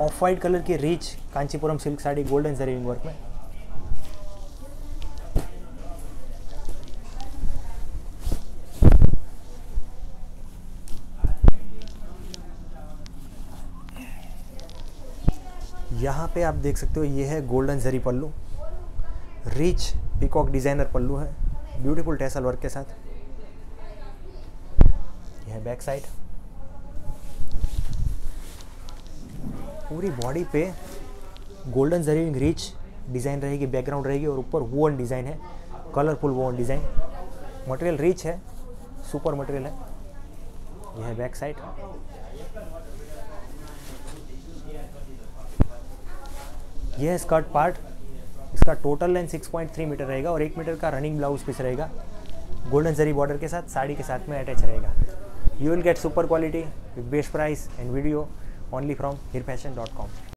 Of white colour की rich Kanchipuram silk sari golden जरीविंग work में। यहाँ पे आप देख सकते हो, ये है golden zari pallu. Rich peacock designer pallu है। ब्यूटीफुल टेसल वर्क के साथ। यह है बैक साइड पूरी बॉडी पे गोल्डन जरी रिच डिज़ाइन रहेगी बैकग्राउंड रहेगी और ऊपर वोन डिज़ाइन है colourful woven design material rich है सुपर मटेरियल है। यह है बैक साइड यह है स्कर्ट पार्ट इसका टोटल लेंथ 6.3 मीटर रहेगा और एक मीटर का रनिंग ब्लाउज पीस रहेगा। गोल्डन जरी बॉर्डर के साथ, साड़ी के साथ में अटैच रहेगा। You will get super quality with best price and video only from hirfashion.com.